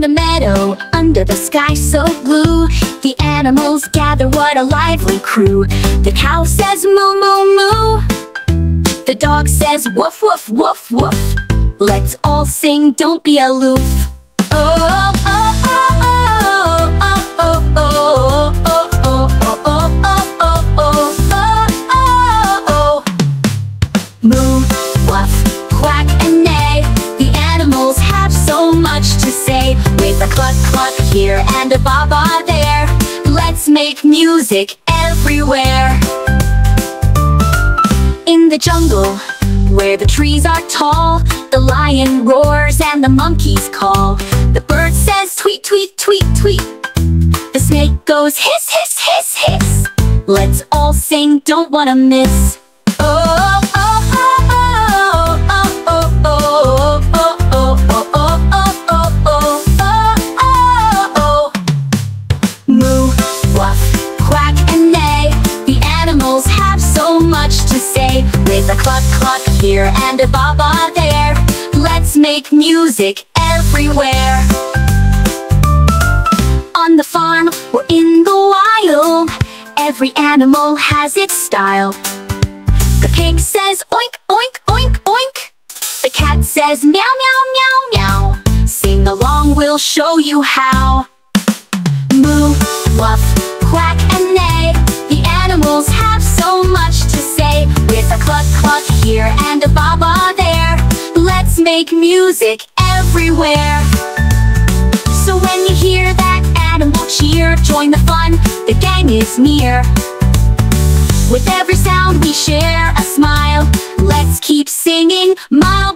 the meadow, under the sky so blue The animals gather, what a lively crew The cow says moo moo moo The dog says woof woof woof woof Let's all sing, don't be aloof Oh, oh, oh, oh, oh. Moo, woof, quack, and neigh The animals have so much to say Cluck cluck here and a ba there. Let's make music everywhere. In the jungle, where the trees are tall, the lion roars and the monkeys call. The bird says tweet, tweet, tweet, tweet. The snake goes hiss, hiss, hiss, hiss. Let's all sing, don't wanna miss. Oh, With a cluck cluck here and a ba ba there. Let's make music everywhere. On the farm or in the wild, every animal has its style. The pig says oink, oink, oink, oink. The cat says meow, meow, meow, meow. Sing along, we'll show you how. Make music everywhere. So when you hear that animal cheer, join the fun, the gang is near. With every sound we share a smile. Let's keep singing my